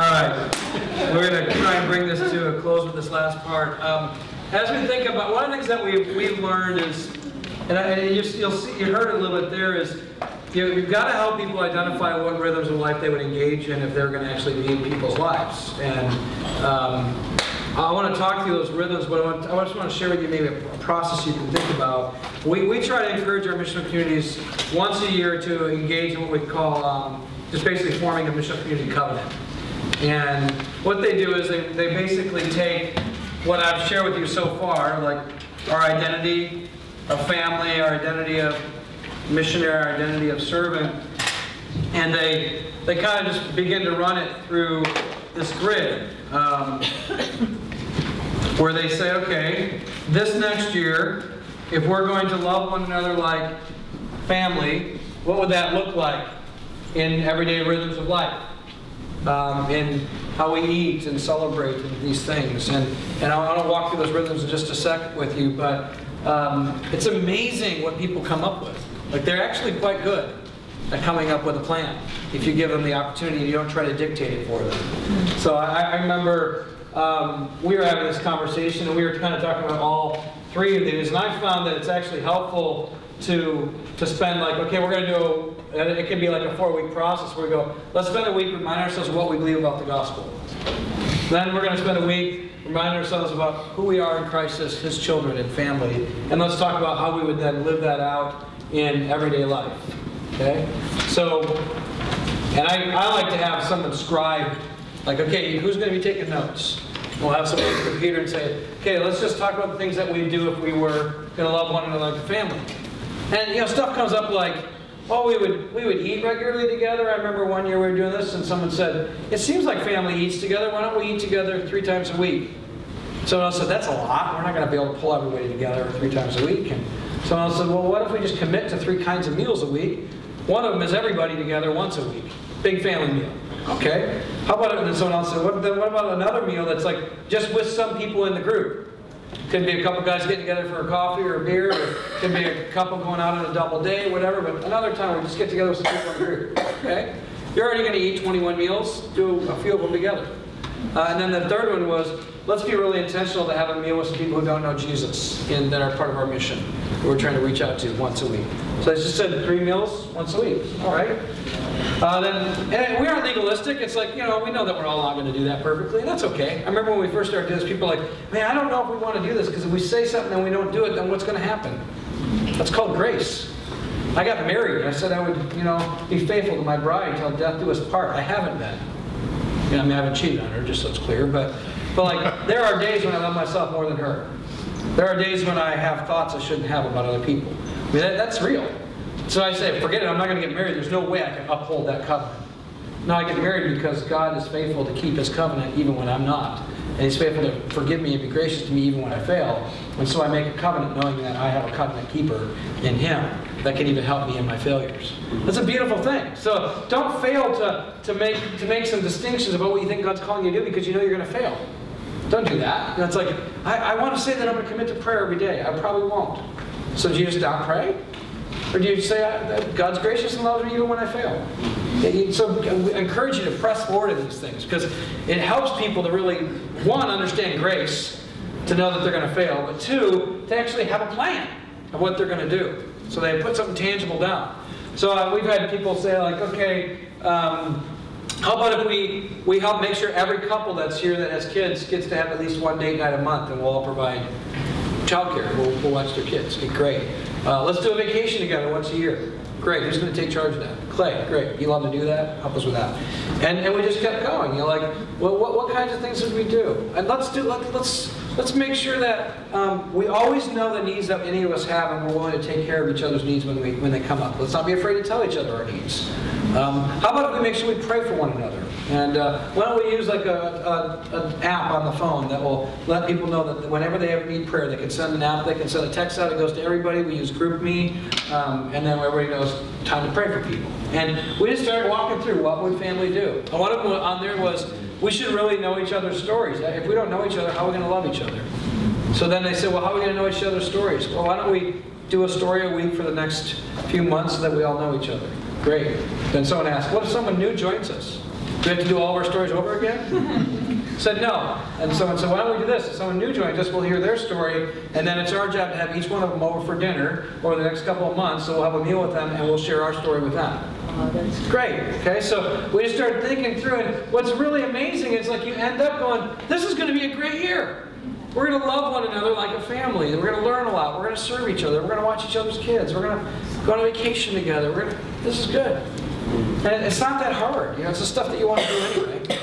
right, we're going to try and bring this to a close with this last part. Um, as we think about, one of the things that we've, we've learned is, and, I, and you, you'll see, you heard a little bit there, is you, you've got to help people identify what rhythms of life they would engage in if they're going to actually be in people's lives. And um, I want to talk through those rhythms, but I, want, I just want to share with you maybe a process you can think about. We, we try to encourage our missional communities once a year to engage in what we call um, just basically forming a missional community covenant. And what they do is they, they basically take what I've shared with you so far, like our identity of family, our identity of missionary, our identity of servant, and they, they kind of just begin to run it through this grid. Um, where they say, okay, this next year, if we're going to love one another like family, what would that look like in everyday rhythms of life? Um, in how we eat and celebrate these things. And, and I want to walk through those rhythms in just a sec with you, but um, it's amazing what people come up with. Like they're actually quite good at coming up with a plan if you give them the opportunity and you don't try to dictate it for them. So I, I remember um, we were having this conversation and we were kind of talking about all three of these, and I found that it's actually helpful to to spend like, okay, we're going to do, a, it can be like a four-week process where we go, let's spend a week reminding ourselves what we believe about the gospel. Then we're going to spend a week reminding ourselves about who we are in Christ as His children and family, and let's talk about how we would then live that out in everyday life. Okay? So, and I, I like to have someone scribe, like, okay, who's going to be taking notes? We'll have someone on the computer and say, okay, let's just talk about the things that we do if we were going to love one another like a family. And you know, stuff comes up like, oh, we would we would eat regularly together. I remember one year we were doing this, and someone said, it seems like family eats together. Why don't we eat together three times a week? Someone else said, that's a lot. We're not going to be able to pull everybody together three times a week. And someone else said, well, what if we just commit to three kinds of meals a week? One of them is everybody together once a week. Big family meal. Okay. How about it? And then someone else said, what, then what about another meal that's like just with some people in the group? Could be a couple guys getting together for a coffee or a beer, or could be a couple going out on a double day, whatever. But another time we just get together with some people in group. Okay. You're already going to eat 21 meals. Do a few of them together. Uh, and then the third one was, let's be really intentional to have a meal with some people who don't know Jesus and that are part of our mission. Who we're trying to reach out to once a week. So I just said three meals once a week. All right. Uh, then, and we aren't legalistic. It's like, you know, we know that we're all not going to do that perfectly, and that's okay. I remember when we first started doing this, people were like, man, I don't know if we want to do this, because if we say something and we don't do it, then what's going to happen? That's called grace. I got married. I said I would, you know, be faithful to my bride until death do us part. I haven't been. You know, I mean, I haven't cheated on her, just so it's clear. But, but like, there are days when I love myself more than her. There are days when I have thoughts I shouldn't have about other people. I mean, that, that's real. So I say, forget it, I'm not going to get married. There's no way I can uphold that covenant. No, I get married because God is faithful to keep his covenant even when I'm not. And he's faithful to forgive me and be gracious to me even when I fail. And so I make a covenant knowing that I have a covenant keeper in him that can even help me in my failures. That's a beautiful thing. So don't fail to, to, make, to make some distinctions about what you think God's calling you to do because you know you're going to fail. Don't do that. It's like, I, I want to say that I'm going to commit to prayer every day. I probably won't. So do you just not pray? Or do you say, God's gracious and loves me even when I fail? So I encourage you to press forward in these things because it helps people to really, one, understand grace, to know that they're going to fail, but two, to actually have a plan of what they're going to do. So they put something tangible down. So uh, we've had people say, like, okay, um, how about if we, we help make sure every couple that's here that has kids gets to have at least one date night a month and we'll all provide childcare. We'll, we'll watch their kids. Okay, great. Uh, let's do a vacation together once a year. Great. Who's going to take charge of that? Clay. Great. You love to do that. Help us with that. And and we just kept going. You're like, well, what what kinds of things did we do? And let's do let, let's let's make sure that um, we always know the needs that any of us have, and we're willing to take care of each other's needs when we when they come up. Let's not be afraid to tell each other our needs. Um, how about if we make sure we pray for one another? And uh, why don't we use like an app on the phone that will let people know that whenever they ever need prayer, they can send an app, they can send a text out, it goes to everybody. We use GroupMe, um, and then everybody knows time to pray for people. And we just started walking through what would family do. And one of them on there was we should really know each other's stories. If we don't know each other, how are we going to love each other? So then they said, well, how are we going to know each other's stories? Well, why don't we do a story a week for the next few months so that we all know each other? Great. Then someone asked, what if someone new joins us? Do we have to do all of our stories over again? said no. And someone said, why don't we do this? If someone new joins us, we'll hear their story, and then it's our job to have each one of them over for dinner over the next couple of months, so we'll have a meal with them and we'll share our story with them. Great. Okay, so we just started thinking through it. What's really amazing is like you end up going, this is going to be a great year. We're going to love one another like a family. We're going to learn a lot. We're going to serve each other. We're going to watch each other's kids. We're going to go on vacation together. We're to, this is good. And it's not that hard. You know, it's the stuff that you want to do anyway.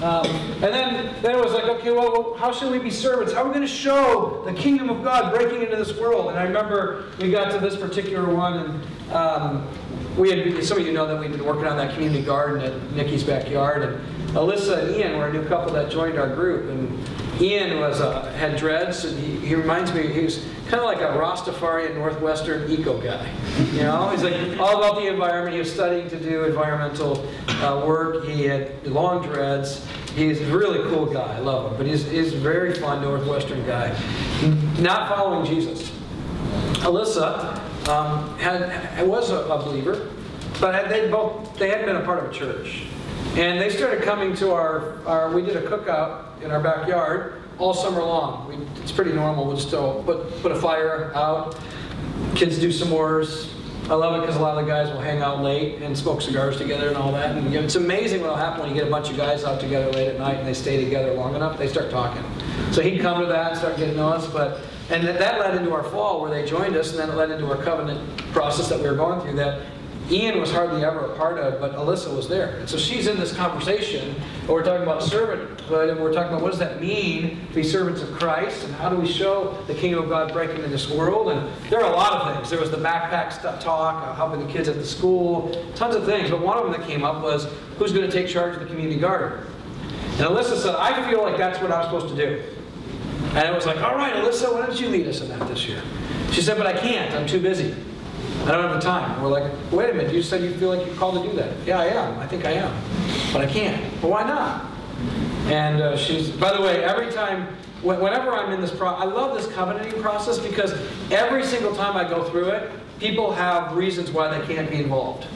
Um, and then, then it was like, okay, well, well, how should we be servants? How are we going to show the kingdom of God breaking into this world? And I remember we got to this particular one, and um, we had, some of you know that we've been working on that community garden at Nikki's backyard. And Alyssa and Ian were a new couple that joined our group. And Ian was uh, had dreads, and he, he reminds me, he was kind of like a Rastafarian Northwestern eco guy. You know, he's like all about the environment. He was studying to do environmental uh, work. He had long dreads. He's a really cool guy. I love him. But he's, he's a very fun Northwestern guy. Not following Jesus. Alyssa um, had, was a, a believer, but they both they had been a part of a church, and they started coming to our, our we did a cookout in our backyard all summer long. We, it's pretty normal. Just uh, put put a fire out, kids do s'mores. I love it because a lot of the guys will hang out late and smoke cigars together and all that. And it's amazing what'll happen when you get a bunch of guys out together late at night and they stay together long enough. They start talking. So he'd come to that and start getting to know us, but and that, that led into our fall where they joined us, and then it led into our covenant process that we were going through that Ian was hardly ever a part of, but Alyssa was there. And so she's in this conversation, and we're talking about servanthood, and we're talking about what does that mean to be servants of Christ, and how do we show the kingdom of God breaking in this world? And there are a lot of things. There was the backpack stuff talk, uh, helping the kids at the school, tons of things. But one of them that came up was who's going to take charge of the community garden? And Alyssa said, I feel like that's what I'm supposed to do. And I was like, all right, Alyssa, why don't you lead us in that this year? She said, but I can't. I'm too busy. I don't have the time. And we're like, wait a minute. You said you feel like you're called to do that. Yeah, I am. I think I am. But I can't. Well, why not? And uh, she's, by the way, every time, wh- whenever I'm in this pro, I love this covenanting process because every single time I go through it, people have reasons why they can't be involved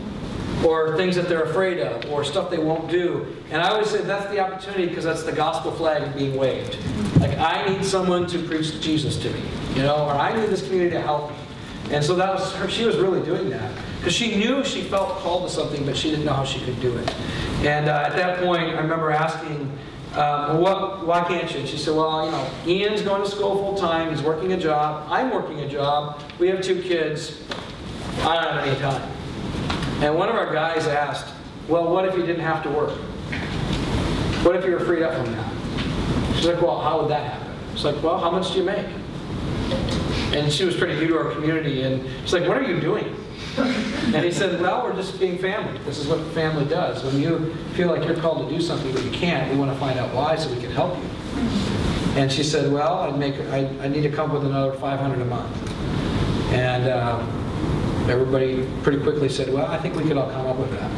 or things that they're afraid of, or stuff they won't do. And I always say that's the opportunity because that's the gospel flag being waved. Like, I need someone to preach Jesus to me, you know, or I need this community to help me. And so that was her, she was really doing that. Because she knew she felt called to something, but she didn't know how she could do it. And uh, at that point, I remember asking, um, what, why can't you? And she said, well, you know, Ian's going to school full time, he's working a job, I'm working a job, we have two kids, I don't have any time. And one of our guys asked, well, what if you didn't have to work? What if you were freed up from that? She's like, well, how would that happen? It's like, well, how much do you make? And she was pretty new to our community, and she's like, what are you doing? And he said, well, we're just being family. This is what family does. When you feel like you're called to do something but you can't, we want to find out why so we can help you. And she said, well, I'd make, I, I need to come up with another 500 a month. And um, everybody pretty quickly said, well, I think we could all come up with that.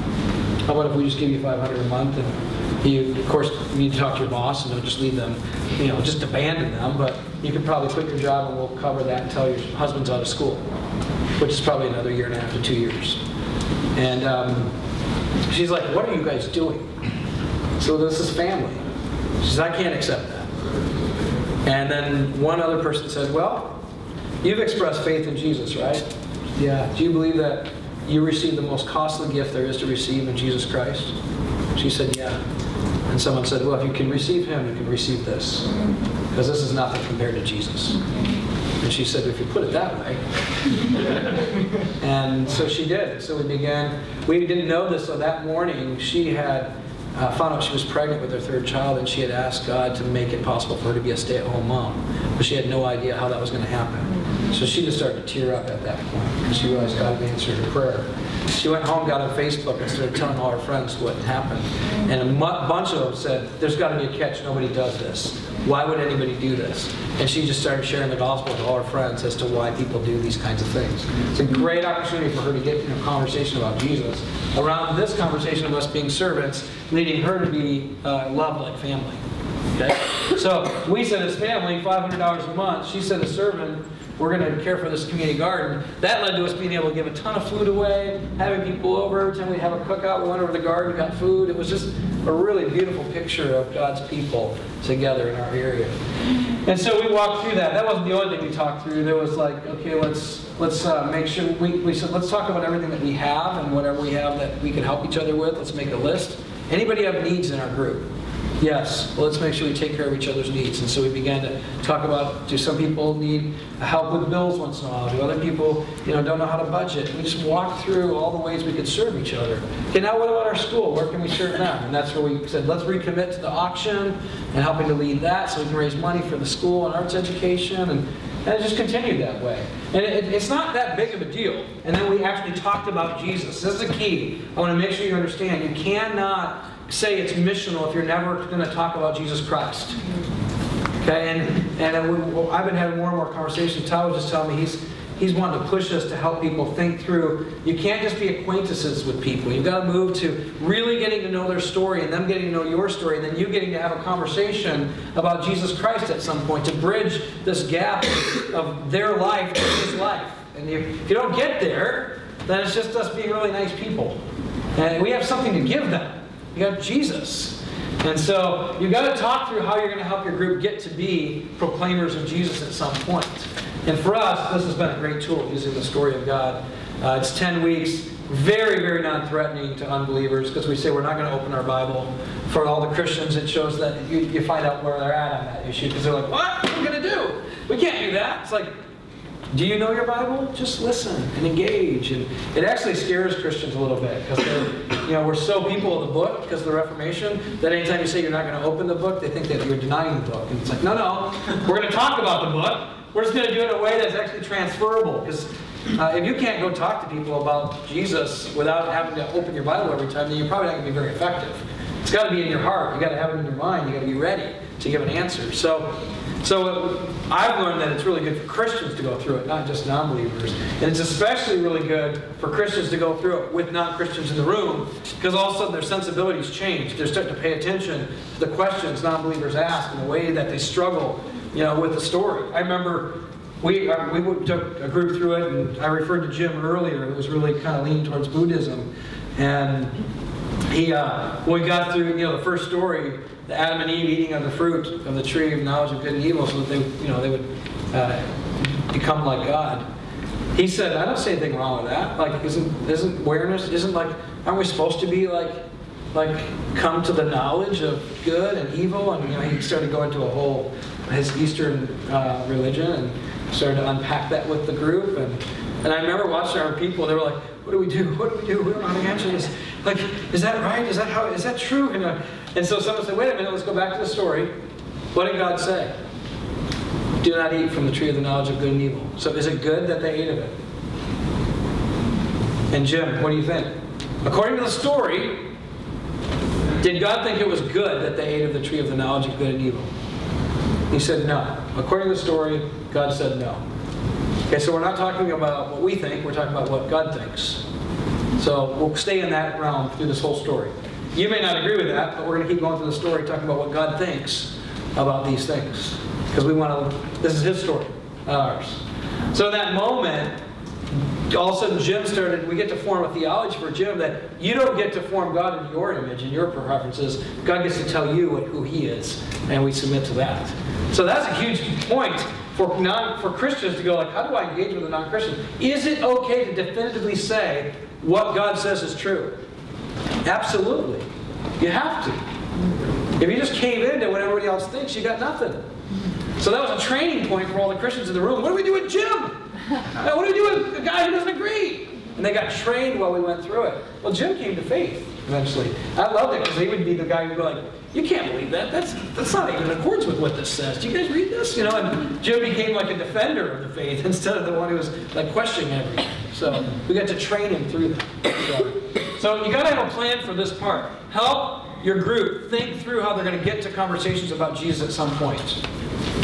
How about if we just give you 500 a month and you, of course, you need to talk to your boss and don't just leave them, you know, just abandon them, but you could probably quit your job and we'll cover that until your husband's out of school, which is probably another year and a half to two years. And um, she's like, what are you guys doing? So this is family. She says, I can't accept that. And then one other person said, well, you've expressed faith in Jesus, right? Yeah. Do you believe that you received the most costly gift there is to receive in Jesus Christ? She said, yeah. And someone said, well, if you can receive him, you can receive this. Because this is nothing compared to Jesus. And she said, if you put it that way. and so she did. So we began, we didn't know this, so that morning she had uh, found out she was pregnant with her third child and she had asked God to make it possible for her to be a stay-at-home mom. But she had no idea how that was going to happen. So she just started to tear up at that point because she realized God had answered her prayer. She went home, got on Facebook, and started telling all her friends what happened. And a bunch of them said, there's got to be a catch. Nobody does this. Why would anybody do this? And she just started sharing the gospel with all her friends as to why people do these kinds of things. It's a great opportunity for her to get in a conversation about Jesus around this conversation of us being servants, leading her to be uh, loved like family. Okay? So we said as family, $500 a month. She said as servant, we're going to care for this community garden. That led to us being able to give a ton of food away, having people over. Every time we have a cookout, we went over the garden, got food. It was just a really beautiful picture of God's people together in our area. And so we walked through that. That wasn't the only thing we talked through. There was like, okay, let's let's uh, make sure we, we said let's talk about everything that we have and whatever we have that we can help each other with. Let's make a list. Anybody have needs in our group? Yes, well, let's make sure we take care of each other's needs. And so we began to talk about, do some people need help with bills once in a while? Do other people, you know, don't know how to budget? We just walked through all the ways we could serve each other. Okay, now what about our school? Where can we serve them? And that's where we said, let's recommit to the auction and helping to lead that so we can raise money for the school and arts education. And, and it just continued that way. And it, it's not that big of a deal. And then we actually talked about Jesus. This is the key. I want to make sure you understand. You cannot say it's missional if you're never going to talk about Jesus Christ. Okay, and, and we, I've been having more and more conversations. Tyler was just telling me he's, he's wanting to push us to help people think through. You can't just be acquaintances with people. You've got to move to really getting to know their story and them getting to know your story, and then you getting to have a conversation about Jesus Christ at some point to bridge this gap of their life to his life. And if you don't get there, then it's just us being really nice people. And we have something to give them. You got Jesus. And so you've got to talk through how you're going to help your group get to be proclaimers of Jesus at some point. And for us, this has been a great tool using the story of God. Uh, it's 10 weeks, very, very non threatening to unbelievers because we say we're not going to open our Bible. For all the Christians, it shows that you, you find out where they're at on that issue because they're like, what? What are we going to do? We can't do that. It's like, do you know your Bible? Just listen and engage. And it actually scares Christians a little bit because you know we're so people of the book because of the Reformation that anytime you say you're not going to open the book, they think that you're denying the book. And it's like, no, no, we're going to talk about the book. We're just going to do it in a way that's actually transferable because uh, if you can't go talk to people about Jesus without having to open your Bible every time, then you're probably not going to be very effective. It's got to be in your heart. You got to have it in your mind. You got to be ready to give an answer. So so I've learned that it's really good for Christians to go through it, not just non-believers. And it's especially really good for Christians to go through it with non-Christians in the room, because all of a sudden their sensibilities change. They're starting to pay attention to the questions non-believers ask and the way that they struggle, you know, with the story. I remember we, uh, we took a group through it, and I referred to Jim earlier, who was really kind of leaning towards Buddhism. And he, uh, we got through, you know, the first story, the Adam and Eve eating of the fruit of the tree of knowledge of good and evil so that they, you know, they would uh, become like God. He said, I don't see anything wrong with that. Like, isn't, isn't awareness, isn't like, aren't we supposed to be like, like, come to the knowledge of good and evil? And, you know, he started going to a whole, his Eastern uh, religion and started to unpack that with the group. And, and I remember watching our people, they were like, what do we do? What do we do? We don't know how to answer this. Like, is that right? Is that how, is that true? And, uh, and so someone said, wait a minute, let's go back to the story. What did God say? Do not eat from the tree of the knowledge of good and evil. So is it good that they ate of it? And Jim, what do you think? According to the story, did God think it was good that they ate of the tree of the knowledge of good and evil? He said no. According to the story, God said no. Okay, so we're not talking about what we think, we're talking about what God thinks. So we'll stay in that realm through this whole story. You may not agree with that, but we're going to keep going through the story talking about what God thinks about these things. Because we want to, this is His story, not ours. So in that moment, all of a sudden Jim started, we get to form a theology for Jim that you don't get to form God in your image and your preferences. God gets to tell you what, who He is, and we submit to that. So that's a huge point for non for Christians to go like, how do I engage with a non-Christian? Is it okay to definitively say what God says is true? Absolutely. You have to. If you just cave into what everybody else thinks, you got nothing. So that was a training point for all the Christians in the room. What do we do with Jim? what do we do with a guy who doesn't agree? And they got trained while we went through it. Well, Jim came to faith eventually. I loved it because he would be the guy who'd be like, you can't believe that. That's that's not even in accordance with what this says. Do you guys read this? You know, and Jim became like a defender of the faith instead of the one who was like questioning everything. So we got to train him through that. So, so you got to have a plan for this part. Help your group think through how they're going to get to conversations about Jesus at some point.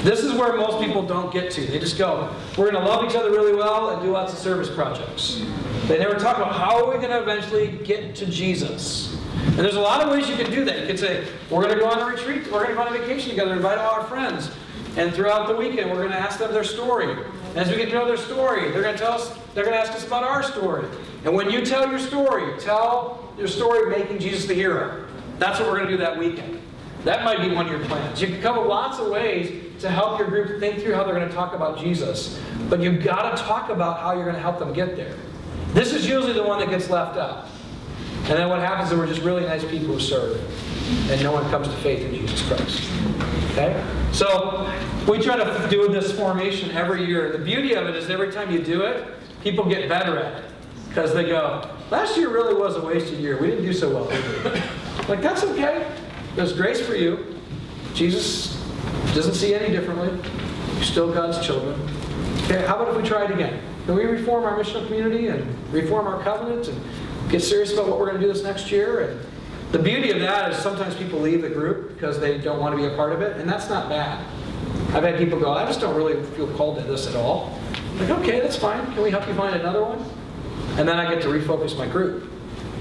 This is where most people don't get to. They just go, we're going to love each other really well and do lots of service projects. They never talk about how are we going to eventually get to Jesus. And there's a lot of ways you can do that. You can say, we're going to go on a retreat, we're going to go on a vacation together, invite all our friends. And throughout the weekend, we're going to ask them their story. And as we get to know their story, they're going to tell us, they're going to ask us about our story. And when you tell your story, tell your story making Jesus the hero. That's what we're going to do that weekend. That might be one of your plans. You can come up lots of ways to help your group think through how they're going to talk about Jesus. But you've got to talk about how you're going to help them get there. This is usually the one that gets left out. And then what happens is we're just really nice people who serve. And no one comes to faith in Jesus Christ. Okay? So we try to do this formation every year. The beauty of it is every time you do it, people get better at it. Because they go, last year really was a wasted year. We didn't do so well. Like, that's okay. There's grace for you. Jesus doesn't see any differently. You're still God's children. Okay, how about if we try it again? Can we reform our missional community and reform our covenant and get serious about what we're going to do this next year? And the beauty of that is sometimes people leave the group because they don't want to be a part of it, and that's not bad. I've had people go, I just don't really feel called to this at all. like, okay, that's fine. Can we help you find another one? And then I get to refocus my group.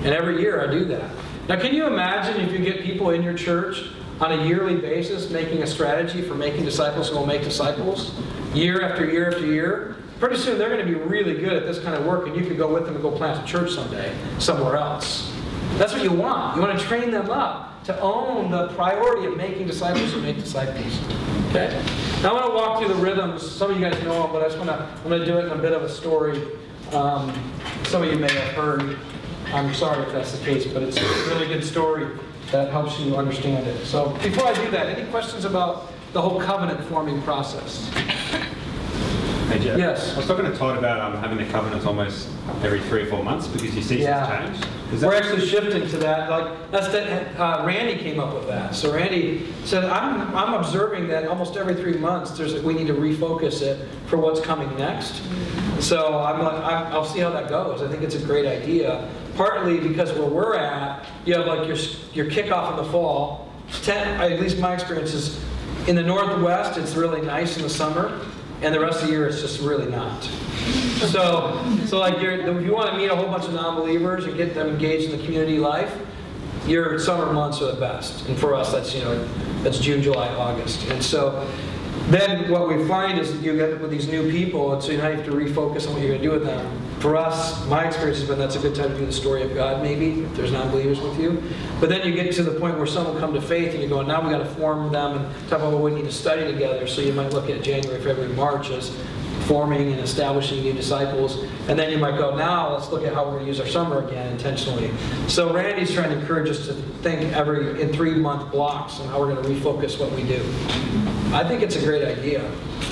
And every year I do that. Now, can you imagine if you get people in your church on a yearly basis making a strategy for making disciples who will make disciples year after year after year? Pretty soon they're going to be really good at this kind of work, and you could go with them and go plant a church someday somewhere else. That's what you want. You want to train them up to own the priority of making disciples who make disciples. Okay? Now I want to walk through the rhythms. Some of you guys know them, but I just want to, I'm going to do it in a bit of a story. Um, some of you may have heard. I'm sorry if that's the case, but it's a really good story that helps you understand it. So before I do that, any questions about the whole covenant forming process? Hey Jeff. Yes. I was talking to Todd about um, having the covenants almost every three or four months because your seasons Yeah. change. That- We're actually shifting to that. Like that's that. Uh, Randy came up with that. So Randy said, "I'm I'm observing that almost every three months, there's we need to refocus it for what's coming next." So I'm like, I'm, I'll see how that goes. I think it's a great idea. Partly because where we're at, you have like your your kickoff in the fall. Ten, at least my experience is, in the Northwest, it's really nice in the summer, and the rest of the year it's just really not. So, so like if you want to meet a whole bunch of non-believers and get them engaged in the community life, your summer months are the best. And for us, that's you know, that's June, July, August. And so, then what we find is that you get with these new people, and so you have to refocus on what you're going to do with them. For us, my experience has been that's a good time to do the story of God, maybe if there's non-believers with you. But then you get to the point where some will come to faith, and you're going, now we've got to form them and talk about what we need to study together. So you might look at January, February, March as forming and establishing new disciples. And then you might go, now let's look at how we're going to use our summer again intentionally. So Randy's trying to encourage us to think every in three month blocks and how we're going to refocus what we do. I think it's a great idea.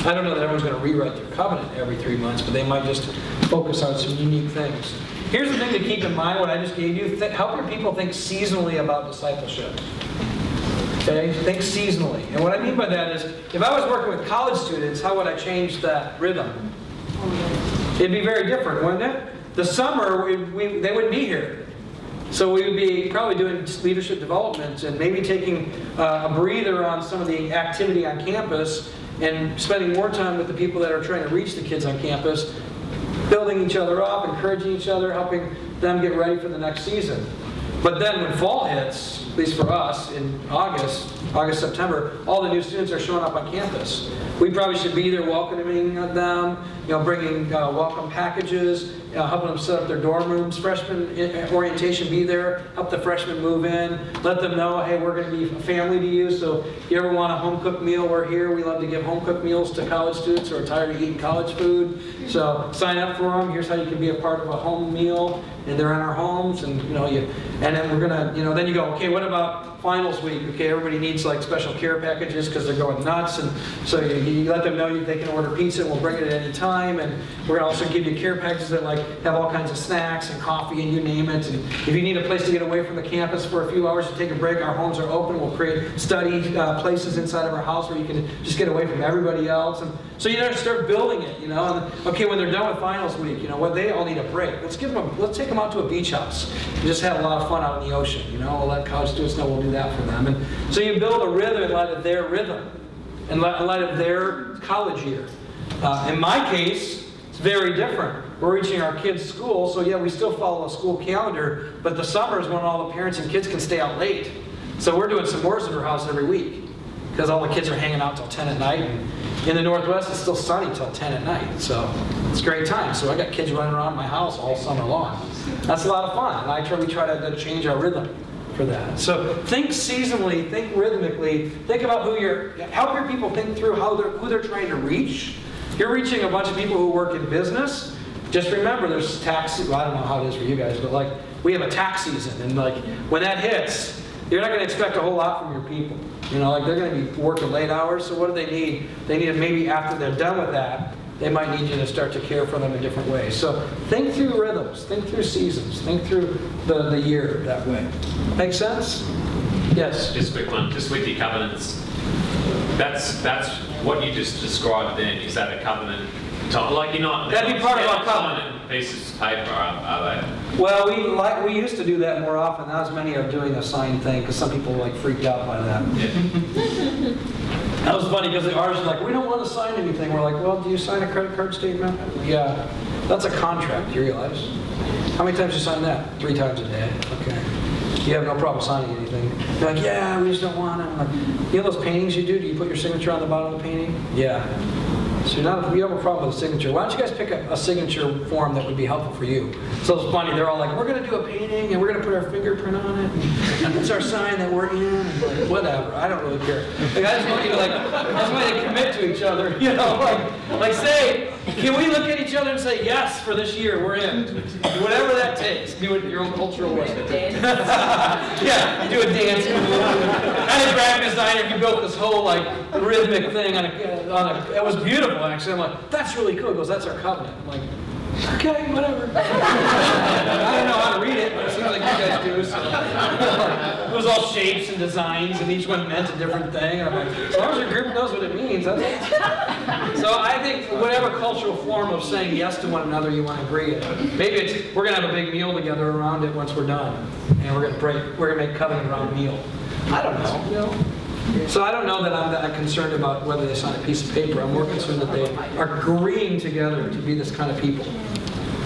I don't know that everyone's going to rewrite their covenant every three months, but they might just focus on some unique things. Here's the thing to keep in mind what I just gave you. Th- help your people think seasonally about discipleship. Okay, think seasonally. And what I mean by that is, if I was working with college students, how would I change that rhythm? It'd be very different, wouldn't it? The summer, we, we, they wouldn't be here. So we would be probably doing leadership development and maybe taking uh, a breather on some of the activity on campus and spending more time with the people that are trying to reach the kids on campus, building each other up, encouraging each other, helping them get ready for the next season. But then when fall hits, at least for us, in August, August, September, all the new students are showing up on campus. We probably should be there welcoming them, you know, bringing uh, welcome packages, uh, helping them set up their dorm rooms. Freshman orientation, be there, help the freshmen move in, let them know, hey, we're going to be a family to you. So if you ever want a home cooked meal, we're here. We love to give home cooked meals to college students who are tired of eating college food. So sign up for them. Here's how you can be a part of a home meal, and they're in our homes, and you know, you, and then we're gonna, you know, then you go, okay, what about finals week? Okay, everybody needs like special care packages because they're going nuts, and so you, you let them know you, they can order pizza, and we'll bring it at any time, and we're gonna also give you care packages that like have all kinds of snacks and coffee, and you name it. And if you need a place to get away from the campus for a few hours to take a break, our homes are open. We'll create study uh, places inside of our house where you can just get away from everybody else, and so you know, start building it, you know. And okay, when they're done with finals week, you know what? They all need a break. Let's give them. A, let's take them out to a beach house. and just have a lot of fun out in the ocean. You know, we'll let college students know we'll do that for them. And so you build a rhythm in light of their rhythm, in light of their college year. Uh, in my case, it's very different. We're reaching our kids' school, so yeah, we still follow a school calendar, but the summer is when all the parents and kids can stay out late. So we're doing some Worcester House every week because all the kids are hanging out till 10 at night. And in the Northwest, it's still sunny till 10 at night. So it's a great time. So I got kids running around my house all summer long. That's a lot of fun. And I try, try to, to change our rhythm for that. So think seasonally, think rhythmically, think about who you're, help your people think through how they're, who they're trying to reach. You're reaching a bunch of people who work in business. Just remember, there's tax, well, I don't know how it is for you guys, but like, we have a tax season, and like, when that hits, you're not gonna expect a whole lot from your people. You know, like, they're gonna be working late hours, so what do they need? They need, to maybe after they're done with that, they might need you to start to care for them in different ways. So think through rhythms, think through seasons, think through the, the year that way. Make sense? Yes? Just a quick one, just with your covenants. That's, that's what you just described then, is that a covenant? To- Like you're not. That'd be part of our they're not signing Pieces of paper, are are they? Well, we like, we used to do that more often, not as many are doing a signed thing, because some people like freaked out by that. Yeah. That was funny, because the ours was like, we don't want to sign anything. We're like, well, do you sign a credit card statement? Yeah, that's a contract, you realize? How many times you sign that? Three times a day, okay. You have no problem signing anything. They're like, yeah, we just don't want it. Like, you know those paintings you do, do you put your signature on the bottom of the painting? Yeah. So not, you have a problem with a signature. Why don't you guys pick a, a signature form that would be helpful for you? So it's funny, they're all like, we're gonna do a painting and we're gonna put our fingerprint on it. and It's our sign that we're in. Like, Whatever, I don't really care. Like, I just want you to like, I just want you to commit to each other, you know? Like, like say, can we look at each other and say, yes, for this year, we're in? Whatever that takes, do it your own cultural way. Yeah, do a dance move. I had a graphic designer, he built this whole like rhythmic thing on a, on a, it was beautiful actually. I'm like, that's really cool. He goes, that's our covenant. I'm like, okay, whatever. I don't know how to read it, but it seems like you guys do. So. it was all shapes and designs, and each one meant a different thing. And I'm like, as long as your group knows what it means, that's it. So I think whatever cultural form of saying yes to one another you want to agree in. Maybe it's we're gonna have a big meal together around it once we're done, and we're gonna break. We're gonna make covenant around a meal. I don't know. You know. So I don't know that I'm that concerned about whether they sign a piece of paper. I'm more concerned that they are agreeing together to be this kind of people.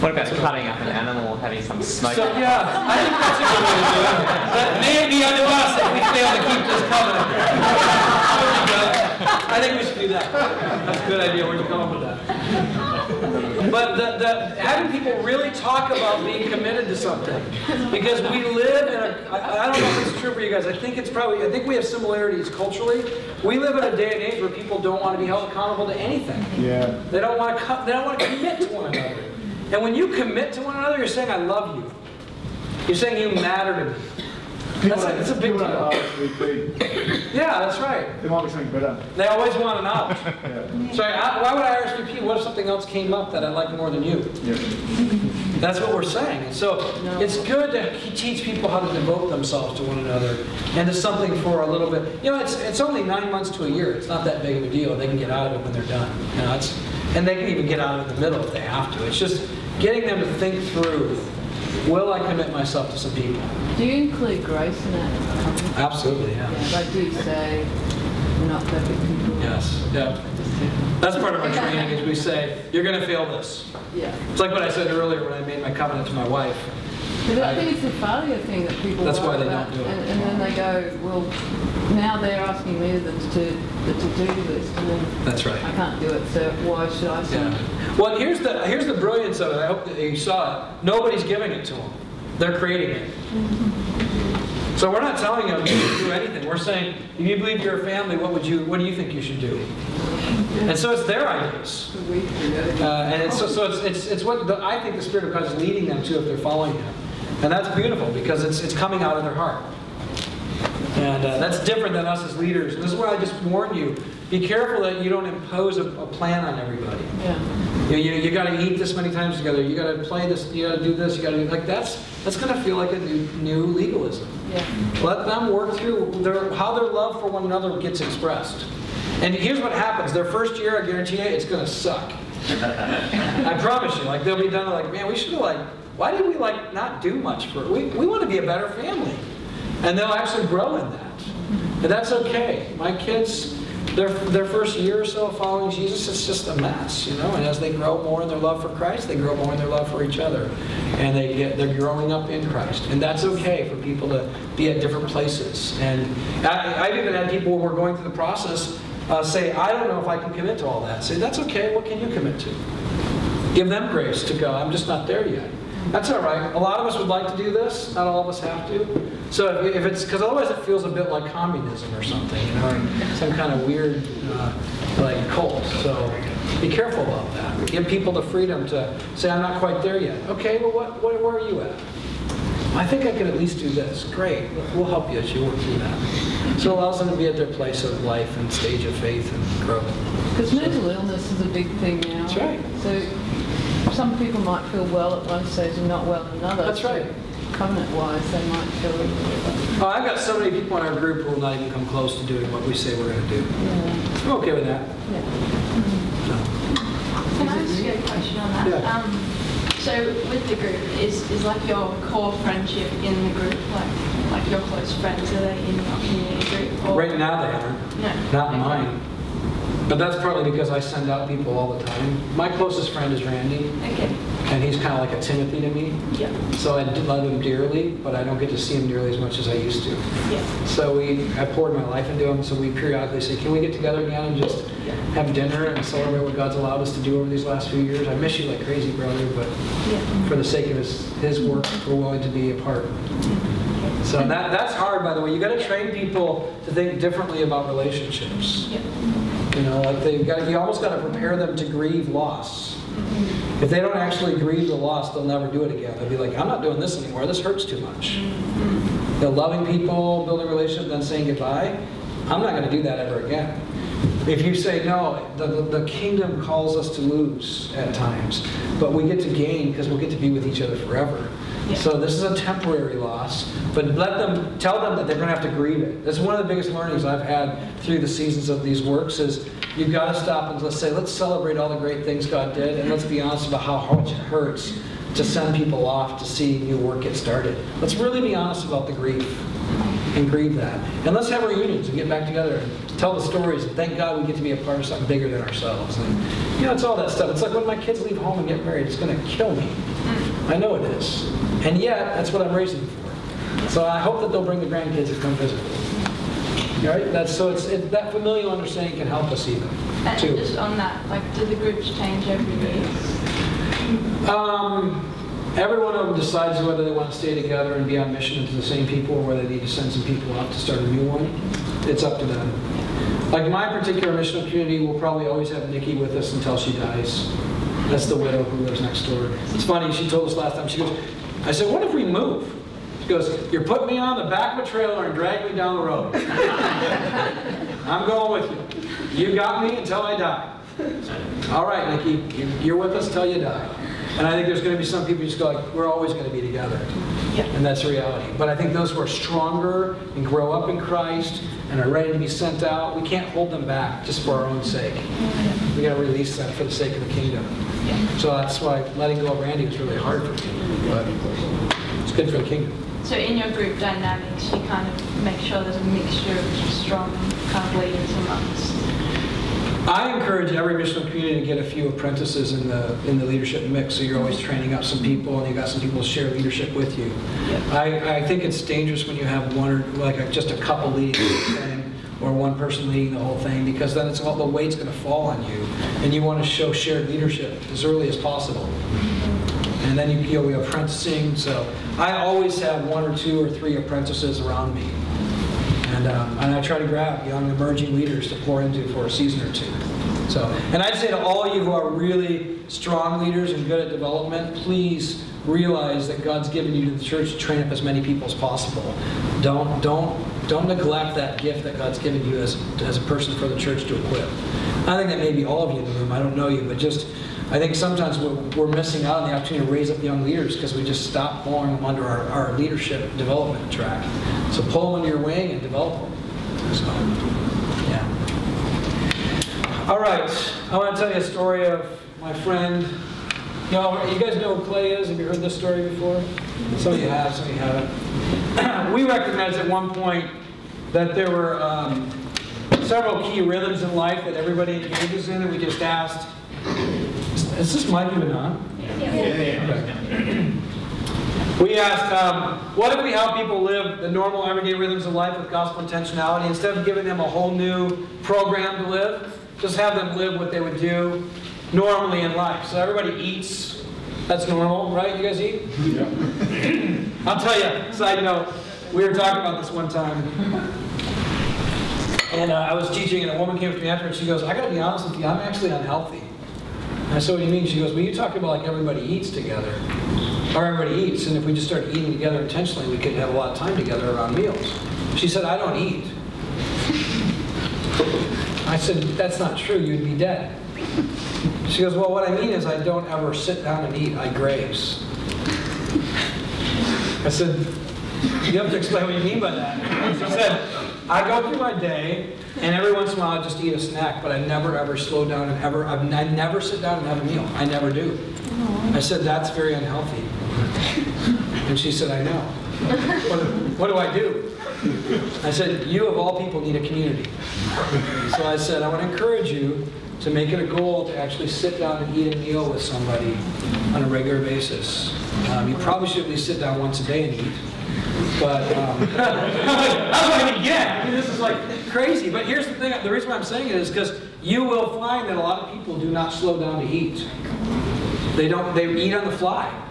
What about cutting up an animal or having some smoke? So yeah, I think that's a good way to do it. That may be unto us if we fail to keep this covenant. I think we should do that. That's a good idea. Where'd you come up with that? But the, the, having people really talk about being committed to something, because we live in a, I, I don't know if it's true for you guys. I think it's probably, I think we have similarities culturally. We live in a day and age where people don't want to be held accountable to anything. Yeah. They don't want to. They don't want to commit to one another. And when you commit to one another, you're saying, "I love you." You're saying you matter to me. People That's a- don't- that's a big deal. ask to repeat. Yeah, that's right. There might be something better. Uh, they always want an out. Yeah. Sorry, I, why would I RSVP? What if something else came up that I like more than you? Yeah. That's what we're saying. And so it's good to teach people how to devote themselves to one another and to something for a little bit. You know, it's, it's only nine months to a year. It's not that big of a deal. They can get out of it when they're done. You know, it's, and they can even get out of the middle if they have to. It's just getting them to think through, will I commit myself to some people? Do you include grace in that? covenant? Absolutely, yeah. Yeah, like do you say, we're not perfect people? Yes, yeah. That's part of our training is we say, you're going to fail this. Yeah. It's like what I said earlier when I made my covenant to my wife. But I think it's the failure thing that people That's why they don't about. do it. And, and then they go, well, now they're asking me to, to, to do this, and That's right. I can't do it, so why should I? Yeah. Well, here's the here's the brilliance of it. I hope that you saw it. Nobody's giving it to them. They're creating it. So we're not telling them you should do anything. We're saying, if you believe you're a family, what would you what do you think you should do? And so it's their ideas. So we create- Uh, and it's, so, so it's, it's, it's what the, I think the Spirit of God is leading them to if they're following Him. And that's beautiful because it's, it's coming out of their heart. And uh, that's different than us as leaders. And this is why I just warn you be careful that you don't impose a, a plan on everybody. Yeah. You, you, you got to eat this many times together. You got to play this. You got to do this. You got to do like that's that's going to feel like a new, new legalism. Yeah. Let them work through their, how their love for one another gets expressed. And here's what happens: their first year, I guarantee you, it's going to suck. I promise you. Like they'll be done like, man, we should have like, why do we like not do much for? We we want to be a better family, and they'll actually grow in that, and that's okay. My kids. their, their first year or so of following Jesus, it's just a mess, you know? And as they grow more in their love for Christ, they grow more in their love for each other. And they get, they're growing up in Christ. And that's okay for people to be at different places. And I, I've even had people who we're going through the process uh, say, I don't know if I can commit to all that. Say, that's okay, what can you commit to? Give them grace to go, I'm just not there yet. That's all right. A lot of us would like to do this, not all of us have to. So if if it's, because otherwise it feels a bit like communism or something, you know, like some kind of weird, uh, like cult. So be careful about that. Give people the freedom to say, I'm not quite there yet. Okay, well, what, what- where are you at? I think I can at least do this. Great, we'll help you as you work through that. So it allows them to be at their place of life and stage of faith and growth. Because mental illness is a big thing now. That's right. So some people might feel well at one stage and not well at another. That's right. Covenant-wise, they might feel a little bit. Oh, I've got so many people in our group who will not even come close to doing what we say we're going to do. Yeah. I'm okay with that. Yeah. Can I ask you a question on that? Yeah. Um, so with the group, is, is like your core friendship in the group, like, like your close friends, are they in your community group? or- Right now they aren't. No. Not mine. But that's partly because I send out people all the time. My closest friend is Randy, Okay, and he's kind of like a Timothy to me. yeah, So I love him dearly, but I don't get to see him nearly as much as I used to. yeah, So we, I poured my life into him, so we periodically say, can we get together again and just have dinner and celebrate what God's allowed us to do over these last few years? I miss you like crazy, brother, but yeah. for the sake of his, his work, we're willing to be a part. So that, that's hard, by the way. You got to train people to think differently about relationships. Yeah. You know, like they've got, you almost got to prepare them to grieve loss. If they don't actually grieve the loss, they'll never do it again. They'll be like, I'm not doing this anymore. This hurts too much. Mm-hmm. You know, loving people, building a relationship, then saying goodbye. I'm not going to do that ever again. If you say no, the, the, the kingdom calls us to lose at times, but we get to gain because we'll get to be with each other forever. Yeah. So this is a temporary loss, but let them tell them that they're going to have to grieve it. That's one of the biggest learnings I've had through the seasons of these works is you've got to stop and let's say let's celebrate all the great things God did, and let's be honest about how much it hurts to send people off to see new work get started. Let's really be honest about the grief and grieve that. And let's have reunions and get back together and tell the stories. And thank God we get to be a part of something bigger than ourselves. And, you know, it's all that stuff. It's like when my kids leave home and get married, it's going to kill me. Mm-hmm. I know it is. And yet, that's what I'm raising for. So I hope that they'll bring the grandkids to come visit. All right? That's, so it's, it, that familial understanding can help us even, And too. just on that, like, do the groups change every year? Um, every one of them decides whether they want to stay together and be on mission to the same people or whether they need to send some people out to start a new one. It's up to them. Like my particular missional community will probably always have Nikki with us until she dies. That's the widow who lives next door. It's funny, she told us last time, she goes, I said, what if we move? She goes, you're putting me on the back of a trailer and drag me down the road. I'm going with you. You got me until I die. All right, Nikki, you- you're with us till you die. And I think there's going to be some people who just go like, we're always going to be together. Yeah. And that's reality. But I think those who are stronger and grow up in Christ and are ready to be sent out, we can't hold them back just for our own sake. We got to release them for the sake of the kingdom. So that's why letting go of Randy was really hard for me. But it's good for the kingdom. So in your group dynamics, you kind of make sure there's a mixture of strong kind of leaders amongst. I encourage every missional community to get a few apprentices in the in the leadership mix, so you're always training up some people, and you got some people to share leadership with you. I, I think it's dangerous when you have one or like a, just a couple leading the thing, or one person leading the whole thing, because then it's all the weight's going to fall on you, and you want to show shared leadership as early as possible. And then you, you'll be apprenticing. So I always have one or two or three apprentices around me. And, um, and I try to grab young emerging leaders to pour into for a season or two. So, and I'd say to all you who are really strong leaders and good at development, please realize that God's given you to the church to train up as many people as possible. Don't, don't, don't neglect that gift that God's given you as, as a person for the church to equip. I think that maybe all of you in the room, I don't know you, but just, I think sometimes we're, we're missing out on the opportunity to raise up young leaders because we just stop pulling them under our, our leadership development track. So pull them under your wing and develop them. So, yeah. All right, I want to tell you a story of my friend. You know, you guys know who Clay is? Have you heard this story before? Some of you have, some of you haven't. we recognized at one point that there were um, several key rhythms in life that everybody engages in, and we just asked, is this mic even on? We asked, um, what if we help people live the normal everyday rhythms of life with gospel intentionality instead of giving them a whole new program to live? Just have them live what they would do normally in life. So everybody eats. That's normal, right? You guys eat? Yeah. I'll tell you, side note, we were talking about this one time. And uh, I was teaching, and a woman came up to me after, and she goes, I gotta be honest with you, I'm actually unhealthy. I said, what do you mean? She goes, well, you talk about like everybody eats together. Or everybody eats, and if we just start eating together intentionally, we could have a lot of time together around meals. She said, I don't eat. I said, that's not true, you'd be dead. She goes, well, what I mean is I don't ever sit down and eat, I graze. I said, you have to explain what you mean by that. She said, I go through my day, and every once in a while I just eat a snack, but I never ever slow down and ever, I never sit down and have a meal. I never do. I said, that's very unhealthy. And she said, I know. What, what do I do? I said, you of all people need a community. So I said, I want to encourage you to make it a goal to actually sit down and eat a meal with somebody on a regular basis. Um, you probably should at least sit down once a day and eat. But um, I mean, yeah. I mean, this is like crazy. But here's the thing: the reason why I'm saying it is because you will find that a lot of people do not slow down to eat. They don't. They eat on the fly.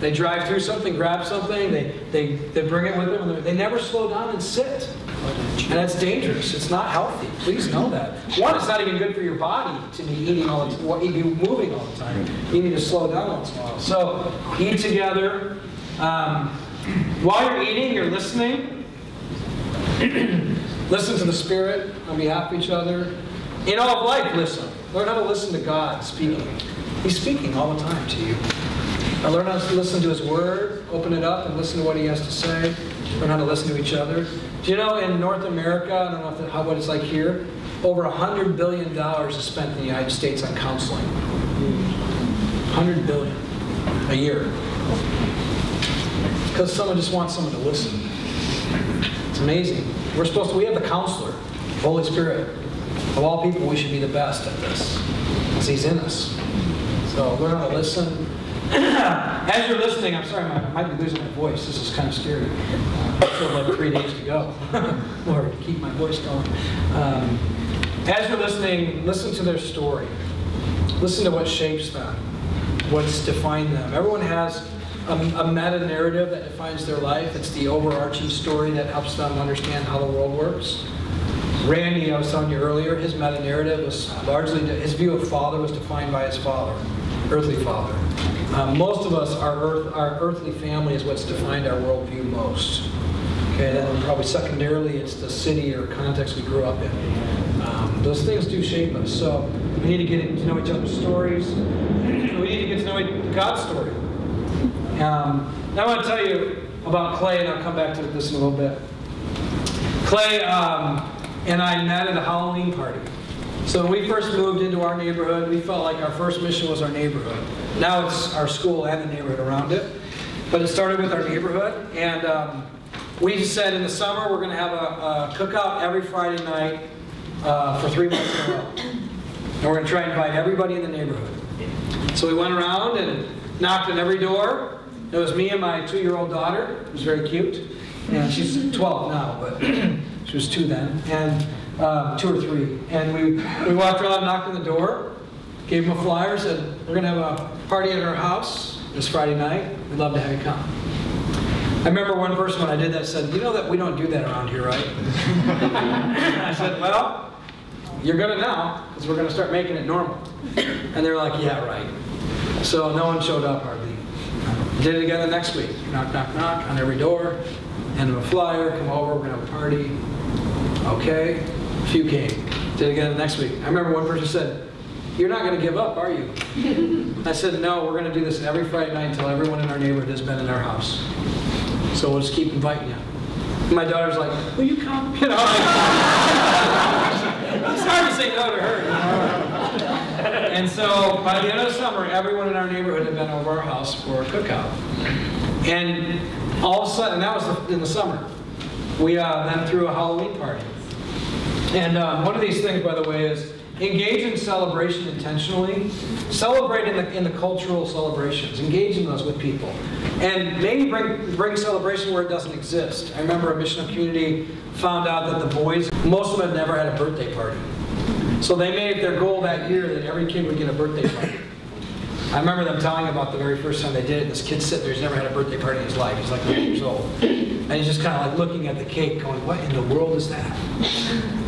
They drive through something, grab something, they, they, they bring it with them, they never slow down and sit. And that's dangerous. It's not healthy. Please know that. One, it's not even good for your body to be eating all the time, be moving all the time. You need to slow down once in a while. So, eat together. Um, while you're eating, you're listening. listen to the Spirit on behalf of each other. In all of life, listen. Learn how to listen to God speaking. He's speaking all the time to you. I learn how to listen to His Word, open it up, and listen to what He has to say. Learn how to listen to each other. Do you know in North America, I don't know the, how what it's like here, over $100 billion is spent in the United States on counseling. 100 billion a year. Because someone just wants someone to listen. It's amazing. We're supposed to, we have the counselor, Holy Spirit. Of all people, we should be the best at this. Because He's in us. So learn how to listen. As you're listening, I'm sorry, I might be losing my voice. This is kind of scary. Uh, still like three days to go. Lord, keep my voice going. Um, as you're listening, listen to their story. Listen to what shapes them, what's defined them. Everyone has a, a meta narrative that defines their life. It's the overarching story that helps them understand how the world works. Randy, I was telling you earlier, his meta narrative was largely, his view of father was defined by his father, earthly father. Um, most of us, our, earth, our earthly family is what's defined our worldview most. Okay, then probably secondarily, it's the city or context we grew up in. Um, those things do shape us. So we need to get to know each other's stories. We need to get to know God's story. Um, now I want to tell you about Clay, and I'll come back to this in a little bit. Clay um, and I met at a Halloween party. So when we first moved into our neighborhood, we felt like our first mission was our neighborhood. Now it's our school and the neighborhood around it. But it started with our neighborhood, and um, we said in the summer we're going to have a, a, cookout every Friday night uh, for three months in a row. And we're going to try and invite everybody in the neighborhood. So we went around and knocked on every door. It was me and my two-year-old daughter, who's very cute. And she's 12 now, but she was two then. And um, two or three. And we, we walked around, knocked on the door, gave them a flyer, said, we're going to have a party at our house this Friday night. We'd love to have you come. I remember one person when I did that said, you know that we don't do that around here, right? I said, well, you're going to now, because we're going to start making it normal. And they're like, yeah, right. So no one showed up hardly. Did it again the next week. Knock, knock, knock on every door. Hand them a flyer, come over, we're going to have a party. Okay. A few came. Did it again the next week. I remember one person said, you're not going to give up, are you? I said, no, we're going to do this every Friday night until everyone in our neighborhood has been in our house. So we'll just keep inviting you. My daughter's like, will you come? You know, like, it's hard to say no to her. You know? And so by the end of the summer, everyone in our neighborhood had been over our house for a cookout. And all of a sudden, that was in the summer, we uh, then threw a Halloween party. And um, one of these things, by the way, is engage in celebration intentionally. Celebrate in the, in the cultural celebrations. Engage in those with people. And maybe bring, bring celebration where it doesn't exist. I remember a missional community found out that the boys, most of them had never had a birthday party. So they made it their goal that year that every kid would get a birthday party. I remember them telling about the very first time they did it. This kid sitting there, he's never had a birthday party in his life. He's like eight years old. And he's just kind of like looking at the cake going, what in the world is that?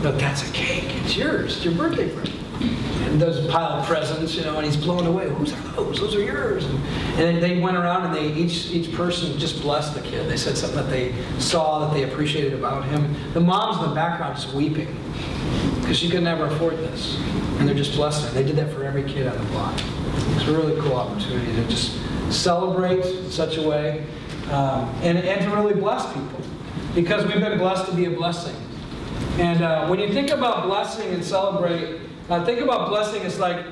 No, that's a cake. It's yours. It's your birthday party. And there's a pile of presents, you know, and he's blown away. Whose are those? Those are yours. And, they went around and they each each person just blessed the kid. They said something that they saw that they appreciated about him. The mom's in the background just weeping because she could never afford this. And they're just blessing her. They did that for every kid on the block. It's a really cool opportunity to just celebrate in such a way um, and, and to really bless people because we've been blessed to be a blessing. And uh, when you think about blessing and celebrate, uh, think about blessing as like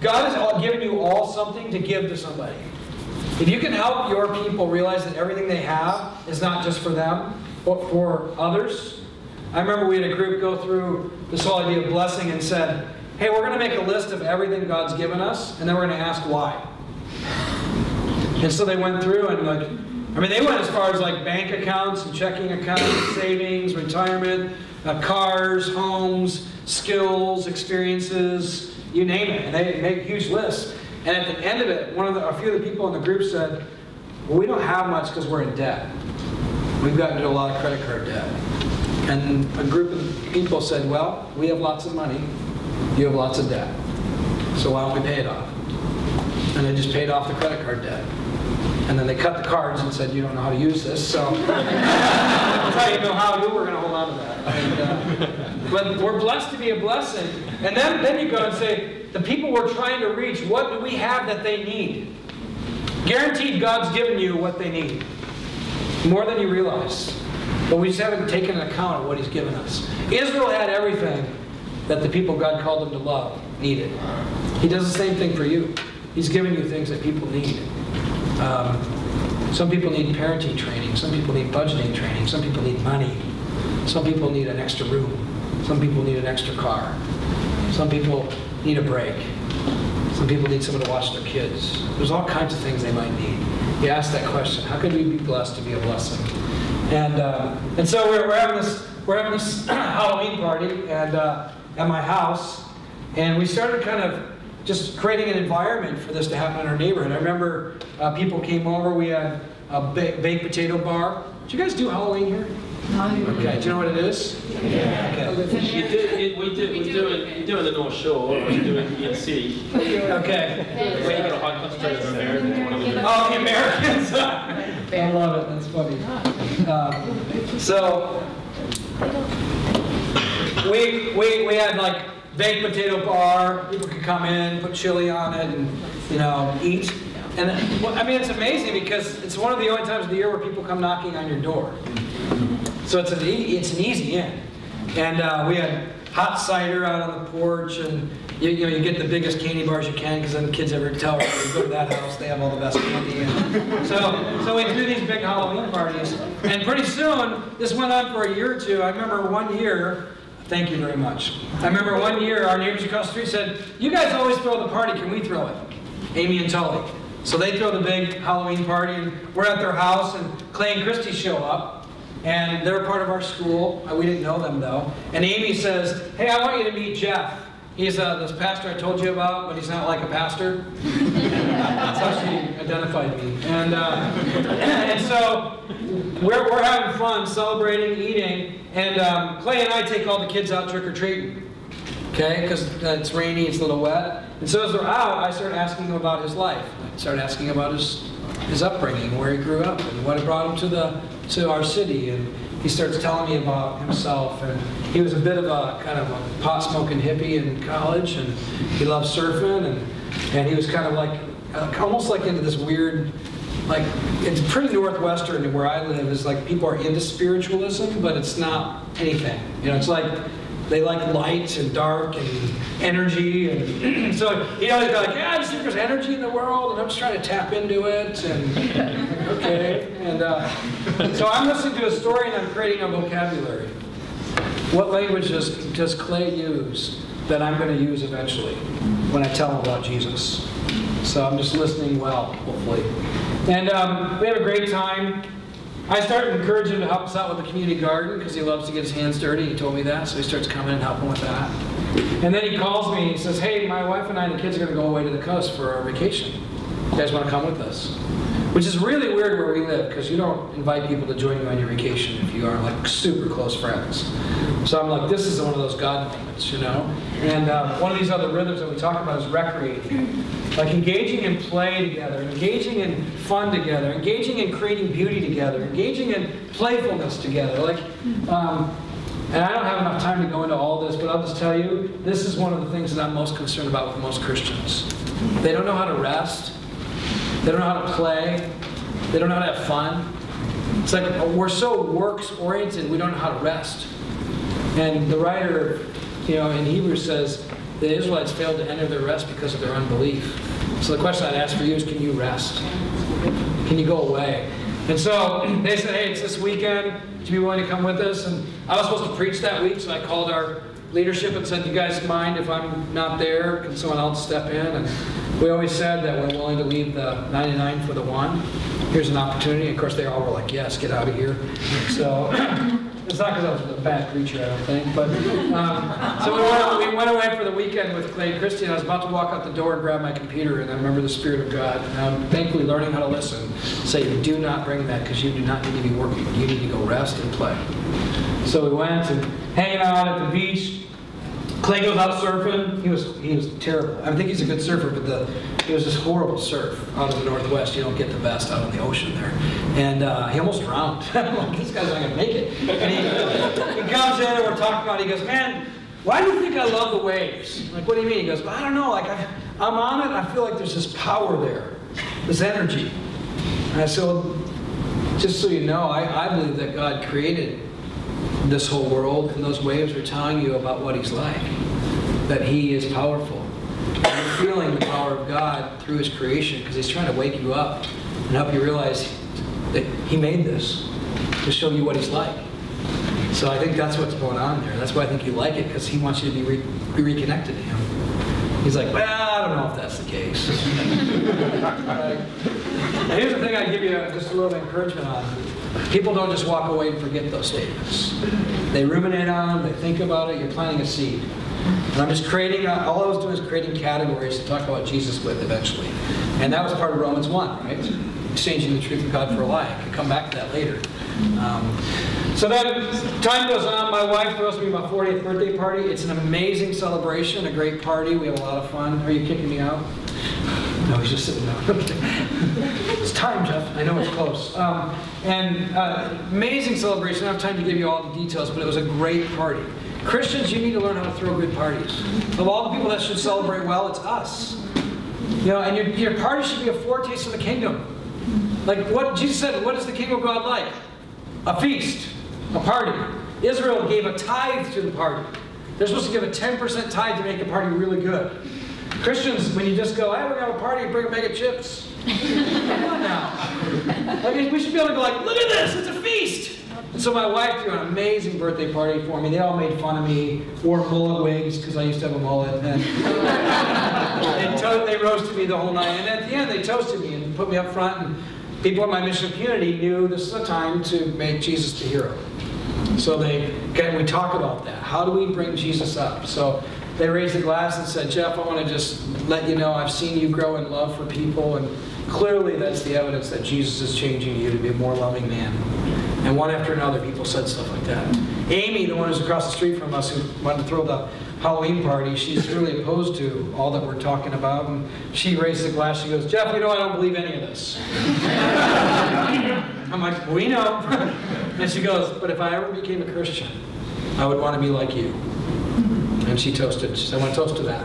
God has all, given you all something to give to somebody. If you can help your people realize that everything they have is not just for them, but for others. I remember we had a group go through this whole idea of blessing and said, hey, we're going to make a list of everything God's given us, and then we're going to ask why. And so they went through and like, I mean, they went as far as like bank accounts and checking accounts, savings, retirement, uh, cars, homes, skills, experiences, you name it. And they make huge lists. And at the end of it, one of the, a few of the people in the group said, well, we don't have much because we're in debt. We've gotten into a lot of credit card debt. And a group of people said, well, we have lots of money. You have lots of debt. So why don't we pay it off? And they just paid off the credit card debt. And then they cut the cards and said, you don't know how to use this, so how you know how you we're going to hold on to that. And, uh, but we're blessed to be a blessing. And then, then you go and say, the people we're trying to reach, what do we have that they need? Guaranteed God's given you what they need. More than you realize. But we just haven't taken account of what He's given us. Israel had everything that the people God called them to love needed. He does the same thing for you. He's given you things that people need. Um, some people need parenting training. Some people need budgeting training. Some people need money. Some people need an extra room. Some people need an extra car. Some people need a break. Some people need someone to watch their kids. There's all kinds of things they might need. You ask that question: How can we be blessed to be a blessing? And um, and so we're, we're having this we're having this Halloween party and uh, at my house, and we started kind of just creating an environment for this to happen in our neighborhood. I remember uh, people came over. We had a ba- baked potato bar. Do you guys do Halloween here? No. Okay. Do you know what it is? Yeah. Okay. You do, it, we do, we do it, you do it in the North Shore, we do it in the city. Okay. Where you got a high concentration of Americans, one of them. Oh, the Americans. I love it. That's funny. Uh, so we, we, we had like baked potato bar. People could come in, put chili on it, and you know eat. And I mean, it's amazing because it's one of the only times of the year where people come knocking on your door. So it's an it's an easy in. And uh, we had hot cider out on the porch, and you, you know you get the biggest candy bars you can because then kids ever tell you go to that house they have all the best candy. And so so we do these big Halloween parties, and pretty soon this went on for a year or two. I remember one year. Thank you very much. I remember one year our neighbors across the street said, "You guys always throw the party. Can we throw it?" Amy and Tully. So they throw the big Halloween party, and we're at their house, and Clay and Christy show up, and they're part of our school. We didn't know them though. And Amy says, "Hey, I want you to meet Jeff. He's uh, this pastor I told you about, but he's not like a pastor." That's how she identified me. And uh, and so we're we're having fun, celebrating, eating, and um, Clay and I take all the kids out trick or treating. Okay, because it's rainy, it's a little wet. And so as they're out, I start asking him about his life. I start asking about his his upbringing, where he grew up, and what brought him to the to our city. And he starts telling me about himself. And he was a bit of a kind of a pot smoking hippie in college, and he loved surfing, and and he was kind of like uh, almost like into this weird. Like it's pretty northwestern where I live is like people are into spiritualism, but it's not anything. You know, it's like they like light and dark and energy and so you know they're like yeah I just think there's energy in the world and I'm just trying to tap into it and so I'm listening to a story and I'm creating a vocabulary what language does, does Clay use that I'm going to use eventually when I tell him about Jesus? So I'm just listening well, hopefully. And um, we have a great time. I started encouraging him to help us out with the community garden because he loves to get his hands dirty. He told me that, so he starts coming and helping with that. And then he calls me and he says, Hey, my wife and I and the kids are going to go away to the coast for our vacation. You guys want to come with us? Which is really weird where we live because you don't invite people to join you on your vacation if you aren't like super close friends. So I'm like, this is one of those God moments, you know? And uh, one of these other rhythms that we talk about is recreating. Like engaging in play together, engaging in fun together, engaging in creating beauty together, engaging in playfulness together. Like, um, and I don't have enough time to go into all this, but I'll just tell you, this is one of the things that I'm most concerned about with most Christians. They don't know how to rest. They don't know how to play. They don't know how to have fun. It's like we're so works oriented, we don't know how to rest. And the writer, you know, in Hebrews says the Israelites failed to enter their rest because of their unbelief. So the question I'd ask for you is, can you rest? Can you go away? And so they said, hey, it's this weekend. Would you be willing to come with us? And I was supposed to preach that week, so I called our leadership and said, you guys mind if I'm not there? Can someone else step in? And we always said that we're willing to leave the 99 for the one. Here's an opportunity. Of course, they all were like, yes, get out of here. So it's not because I was a bad preacher, I don't think. But um, so we went, we went away for the weekend with Clay and and I was about to walk out the door and grab my computer, and I remember the Spirit of God. And I'm thankfully learning how to listen. Say, do not bring that because you do not need to be working. You need to go rest and play. So we went and hanging out at the beach. Clay goes out surfing. He was he was terrible. I think he's a good surfer, but the it was this horrible surf out of the northwest. You don't get the best out of the ocean there, and uh, he almost drowned. Like, this guy's not gonna make it. And he, he comes in and we're talking about. It. He goes, man. Why do you think I love the waves? I'm like, what do you mean? He goes, I don't know. Like, I, I'm on it. I feel like there's this power there, this energy. And I said, well, just so you know, I, I believe that God created this whole world, and those waves are telling you about what He's like, that He is powerful. And you're feeling the power of God through His creation because He's trying to wake you up and help you realize that He made this to show you what He's like. So I think that's what's going on there. That's why I think you like it because He wants you to be, re- be reconnected to Him. He's like, well, I don't know if that's the case. Right? Here's the thing I give you just a little encouragement on. People don't just walk away and forget those statements. They ruminate on them, they think about it, you're planting a seed. And I'm just creating, a, all I was doing is creating categories to talk about Jesus with eventually. And that was part of Romans 1, right? Exchanging the truth of God for a lie. I could come back to that later. Um, so then time goes on. My wife throws me my 40th birthday party. It's an amazing celebration, a great party. We have a lot of fun. Are you kicking me out? No, he's just sitting down. it's time, Jeff. I know it's close. Um, and uh, amazing celebration. I don't have time to give you all the details, but it was a great party. Christians, you need to learn how to throw good parties. Of all the people that should celebrate well, it's us. You know, and your, your party should be a foretaste of the kingdom. Like what Jesus said, what is the kingdom of God like? A feast, a party. Israel gave a tithe to the party. They're supposed to give a 10% tithe to make the party really good. Christians, when you just go, hey, we're going to have a party, bring a bag of chips. Come on now. Like, we should be able to go like, look at this, it's a feast. And so my wife threw an amazing birthday party for me. They all made fun of me, wore mullet wigs because I used to have a mullet. And, to- they roasted me the whole night. And at the end, they toasted me and put me up front. And people in my mission community knew this is a time to make Jesus the hero. So they, again, we talk about that. How do we bring Jesus up? So they raised the glass and said, Jeff, I want to just let you know I've seen you grow in love for people, and clearly that's the evidence that Jesus is changing you to be a more loving man. And one after another, people said stuff like that. Amy, the one who's across the street from us, who wanted to throw the Halloween party, she's really opposed to all that we're talking about. And she raised the glass. She goes, Jeff, you know I don't believe any of this. I'm like, we know. and she goes, but if I ever became a Christian, I would want to be like you. And she toasted. She said, I want to toast to that.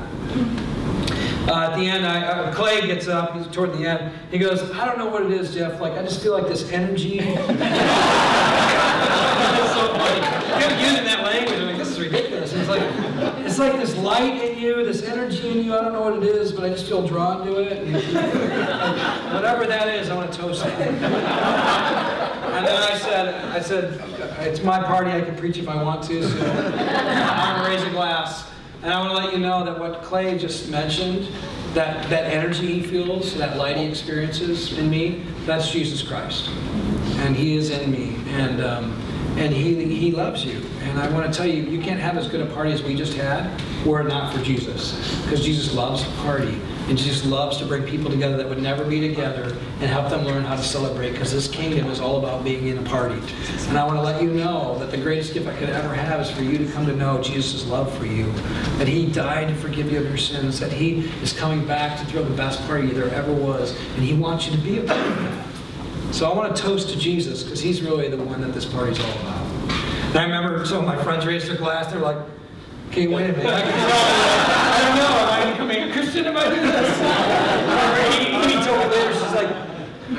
Uh, at the end, I, uh, Clay gets up. He's toward the end. He goes, I don't know what it is, Jeff. Like, I just feel like this energy. It's so funny. I kept using that language. I'm like, this is ridiculous. It's like, it's like this light in you, this energy in you. I don't know what it is, but I just feel drawn to it. Whatever that is, I want to toast it. And then I said, I said, it's my party, I can preach if I want to, so I'm gonna raise a glass. And I want to let you know that what Clay just mentioned, that, that energy he feels, that light he experiences in me, that's Jesus Christ. And he is in me. And, um, and he, he loves you. And I want to tell you, you can't have as good a party as we just had were it not for Jesus. Because Jesus loves to party. And Jesus loves to bring people together that would never be together and help them learn how to celebrate. Because this kingdom is all about being in a party. And I want to let you know that the greatest gift I could ever have is for you to come to know Jesus' love for you. That he died to forgive you of your sins. That he is coming back to throw the best party there ever was. And he wants you to be a part of that. So I want to toast to Jesus because he's really the one that this party's all about. And I remember some of my friends raised their glass. They're like, okay, wait a minute. I, I don't know. Am I becoming a Christian? Am I doing this? Or Amy told me later, she's like,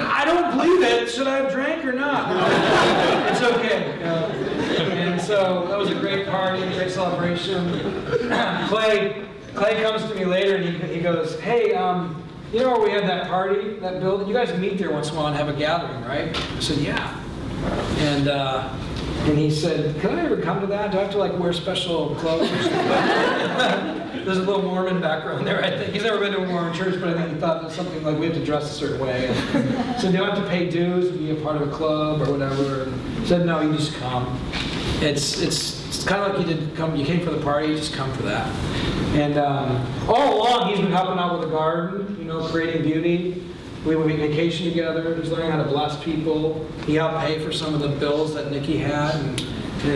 I don't believe it. Should I have drank or not? It's okay. know. And so that was a great party, a great celebration. Clay, Clay comes to me later and he, he goes, hey, um, you know where we had that party, that building? You guys meet there once in a while and have a gathering, right? I said, yeah. And uh, and he said, can I ever come to that? Do I have to like wear special clothes? There's a little Mormon background there, I think. He's never been to a Mormon church, but I think he thought it was something like we have to dress a certain way. so do I have to pay dues to be a part of a club or whatever? And said, no, you just come. It's, it's, it's kind of like you did come, you came for the party, you just come for that. And um, all along, he's been helping out with the garden, you know, creating beauty. We would be vacation together. He's learning how to bless people. He helped pay for some of the bills that Nikki had, and,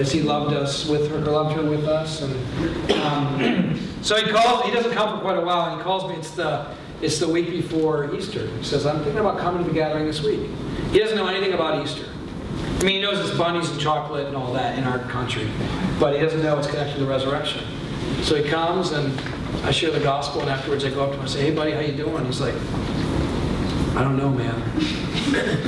he loved us with her, loved her with us. And um, so he calls. He doesn't come for quite a while, and he calls me. It's the it's the week before Easter. He says, "I'm thinking about coming to the gathering this week." He doesn't know anything about Easter. I mean, he knows it's bunnies and chocolate and all that in our country, but he doesn't know it's connected to the resurrection. So he comes, and I share the gospel, and afterwards I go up to him and say, "Hey, buddy, how you doing?" He's like, I don't know, man.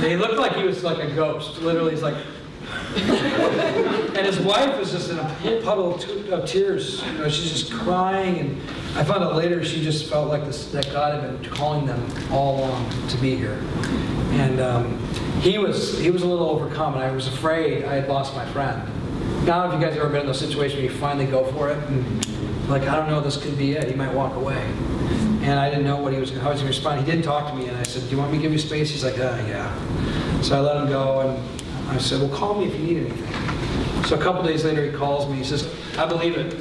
He looked like he was like a ghost. Literally, he's like. and his wife was just in a puddle of tears. You know, she's just crying. And I found out later she just felt like this, that God had been calling them all along to be here. And um, he was he was a little overcome, and I was afraid I had lost my friend. Now, if you guys have ever been in those situations where you finally go for it, and like I don't know, this could be it. He might walk away. And I didn't know what he was, how he was going to respond. He didn't talk to me, and I said, "Do you want me to give you space?" He's like, "Ah, yeah." So I let him go, and I said, "Well, call me if you need anything." So a couple days later, he calls me. He says, "I believe it."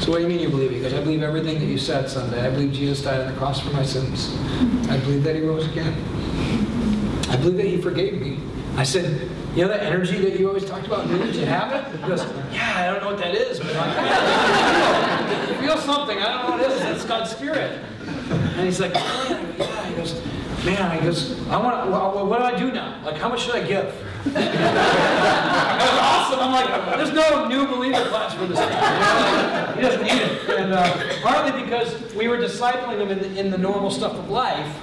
So what do you mean you believe it? He goes, "I believe everything that you said Sunday. I believe Jesus died on the cross for my sins. I believe that He rose again. I believe that He forgave me." I said, "You know that energy that you always talked about? Did you have it?" He goes, "Yeah, I don't know what that is, but I feel, feel something. I don't know what it is. It's God's Spirit." And he's like? "Yeah." He goes, "Man," he goes, "I want. What, what do I do now? Like, how much should I give?" That was awesome. I'm like, there's no new believer class for this thing. He doesn't need it. And uh, partly because we were discipling him in the, in the normal stuff of life,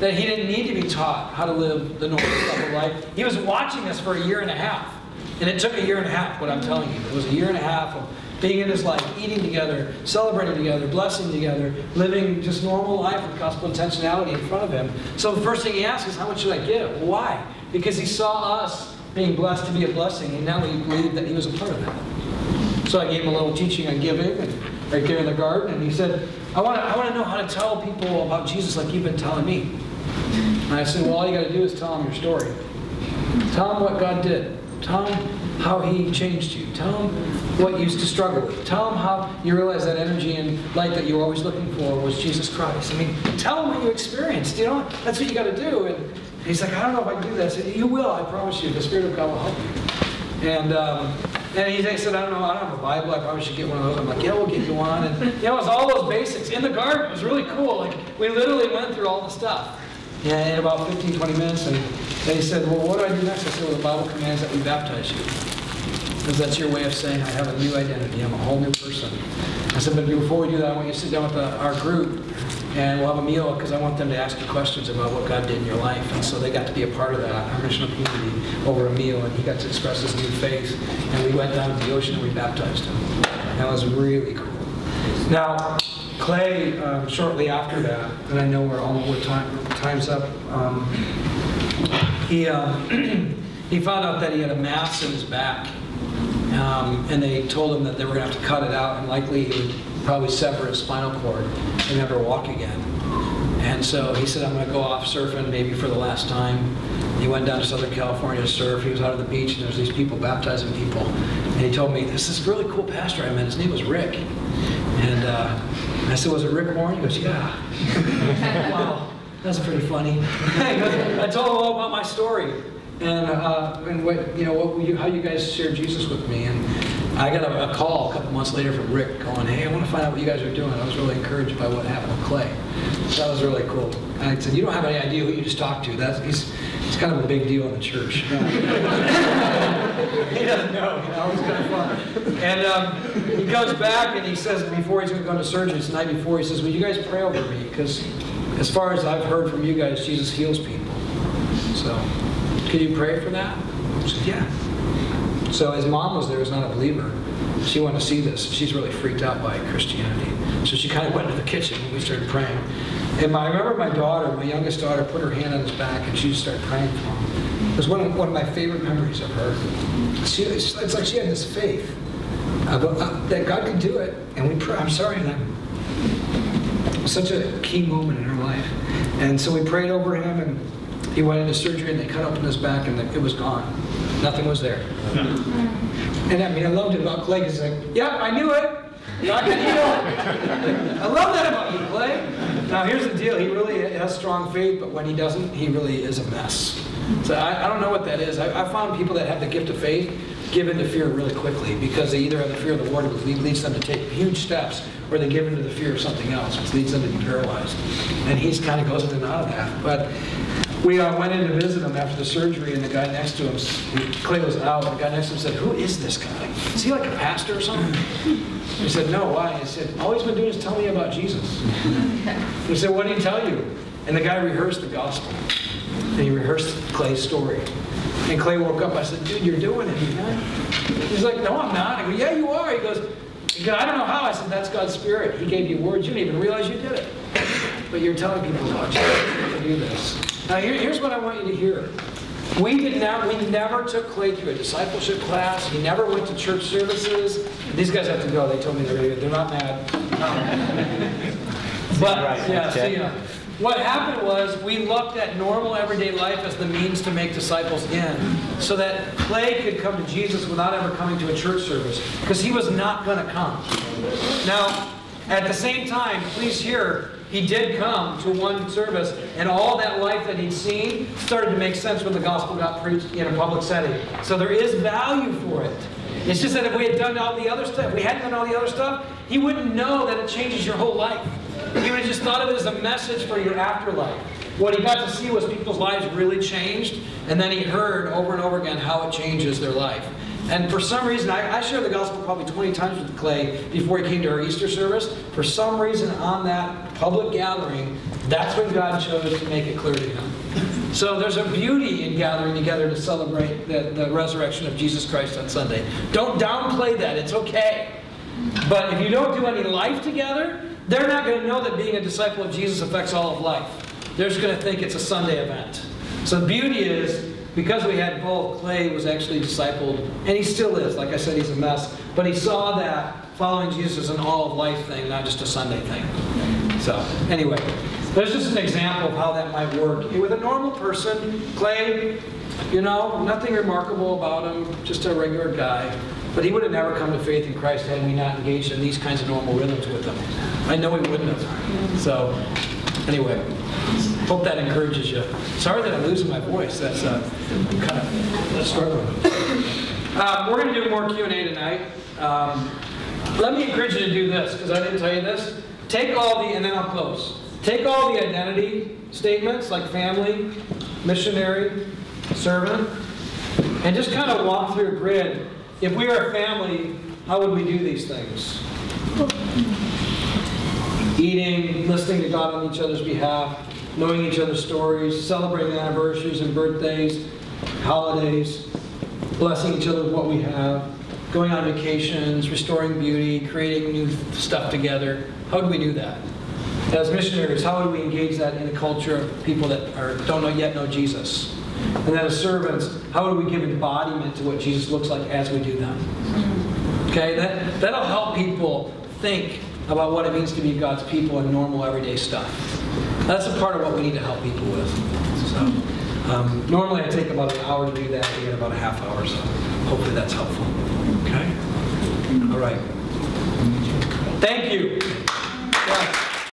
that he didn't need to be taught how to live the normal of life. He was watching us for a year and a half. And it took a year and a half, what I'm telling you. It was a year and a half of being in his life, eating together, celebrating together, blessing together, living just normal life with gospel intentionality in front of him. So the first thing he asked is, how much should I give? Why? Because he saw us being blessed to be a blessing, and now he believed that he was a part of that. So I gave him a little teaching on giving, and right there in the garden, and he said, I want to I want to know how to tell people about Jesus like you've been telling me. And I said, well, all you got to do is tell them your story. Tell them what God did. Tell them how He changed you. Tell them what you used to struggle with. Tell them how you realized that energy and light that you were always looking for was Jesus Christ. I mean, tell them what you experienced. You know, that's what you got to do. And he's like, I don't know if I can do that. I said, you will. I promise you. The Spirit of God will help you. And um, and he said, I don't know, I don't have a Bible. I probably should get one of those. I'm like, yeah, we'll get you one. And you know, it was all those basics in the garden. It was really cool. Like we literally went through all the stuff. Yeah, in about 15, 20 minutes, and they said, well, what do I do next? I said, well, the Bible commands that we baptize you. Because that's your way of saying, I have a new identity. I'm a whole new person. I said, but before we do that, I want you to sit down with the, our group, and we'll have a meal, because I want them to ask you questions about what God did in your life. And so they got to be a part of that, our missional community, over a meal, and he got to express his new faith. And we went down to the ocean and we baptized him. That was really cool. Now, Clay, um, shortly after that, and I know we're almost time, time's up. Um, he um, he found out that he had a mass in his back. Um, and they told him that they were going to have to cut it out and likely he would probably sever his spinal cord and never walk again. And so he said, I'm going to go off surfing maybe for the last time. He went down to Southern California to surf. He was out on the beach and there was these people baptizing people. And he told me, this is really cool pastor I met. His name was Rick. And uh, I said, was it Rick Warren? He goes, yeah. wow, that's pretty funny. I told him all about my story and, uh, and what, you know, what you, how you guys shared Jesus with me. And I got a, a call a couple months later from Rick going, hey, I want to find out what you guys are doing. I was really encouraged by what happened with Clay. So that was really cool. And I said, you don't have any idea who you just talked to. That's, he's, he's kind of a big deal in the church. he doesn't know, you know, it's kind of fun. And um, he comes back and he says, before he's going to go into surgery, it's the night before, he says, will you guys pray over me? Because as far as I've heard from you guys, Jesus heals people. So, can you pray for that? I said, yeah. So his mom was there, was not a believer. She wanted to see this. She's really freaked out by Christianity. So she kind of went into the kitchen and we started praying. And my, I remember my daughter, my youngest daughter, put her hand on his back and she just started praying for him. It was one of, one of my favorite memories of her. She, it's, it's like she had this faith uh, uh, that God could do it. And we pray. I'm sorry that such a key moment in her life. And so we prayed over him, and he went into surgery, and they cut open his back, and it was gone. Nothing was there. And I mean, I loved it about Clay, because like, yep, I knew it. Heal. I love that about you, Clay. Now, here's the deal. He really has strong faith, but when he doesn't, he really is a mess. So I, I don't know what that is. I, I found people that have the gift of faith give into fear really quickly because they either have the fear of the Lord, which leads them to take huge steps, or they give into the fear of something else, which leads them to be paralyzed. And he's kind of goes in and out of that. But we uh, went in to visit him after the surgery, and the guy next to him, Clay was out, and the guy next to him said, who is this guy? Is he like a pastor or something? He said, no, why? He said, all he's been doing is telling me about Jesus. He said, what did he tell you? And the guy rehearsed the gospel. And he rehearsed Clay's story. And Clay woke up. I said, dude, you're doing it. He's like, no, I'm not. I go, yeah, you are. He goes, I don't know how. I said, that's God's Spirit. He gave you words. You didn't even realize you did it. But you're telling people about Jesus to do this. Now, here, here's what I want you to hear. We did not. We never took Clay through a discipleship class. He never went to church services. These guys have to go. They told me they're they're not mad. Um, but yeah, see, you know, what happened was we looked at normal everyday life as the means to make disciples in, so that Clay could come to Jesus without ever coming to a church service, because he was not going to come. Now, at the same time, please hear, he did come to one service, and all that life that he'd seen started to make sense when the gospel got preached in a public setting. So there is value for it. It's just that if we had done all the other stuff, we hadn't done all the other stuff, he wouldn't know that it changes your whole life. He would have just thought of it as a message for your afterlife. What he got to see was people's lives really changed, and then he heard over and over again how it changes their life. And for some reason, I, I shared the gospel probably 20 times with Clay before he came to our Easter service. For some reason, on that public gathering, that's when God chose to make it clear to him. So there's a beauty in gathering together to celebrate the, the resurrection of Jesus Christ on Sunday. Don't downplay that, it's okay. But if you don't do any life together, they're not going to know that being a disciple of Jesus affects all of life. They're just going to think it's a Sunday event. So the beauty is, because we had both, Clay was actually discipled, and he still is. Like I said, he's a mess. But he saw that following Jesus is an all of life thing, not just a Sunday thing. So, anyway, there's just an example of how that might work. With a normal person, Clay, you know, nothing remarkable about him, just a regular guy. But he would have never come to faith in Christ had we not engaged in these kinds of normal rhythms with him. I know he wouldn't have. So, anyway, hope that encourages you. Sorry that I'm losing my voice. That's uh, kind of struggling. Um, we're going to do more Q&A tonight. Um, let me encourage you to do this, because I didn't tell you this. Take all the, and then I'll close. Take all the identity statements, like family, missionary, servant, and just kind of walk through a grid. If we are a family, how would we do these things? Eating, listening to God on each other's behalf, knowing each other's stories, celebrating anniversaries and birthdays, holidays, blessing each other with what we have, going on vacations, restoring beauty, creating new stuff together. How do we do that? As missionaries, how do we engage that in a culture of people that are, don't know, yet know Jesus? And then as servants, how do we give embodiment to what Jesus looks like as we do them? Okay, that, that'll help people think about what it means to be God's people and normal everyday stuff. That's a part of what we need to help people with. So, um, normally I take about an hour to do that, we get about a half hour, so hopefully that's helpful. Okay? All right. Thank you. Yeah.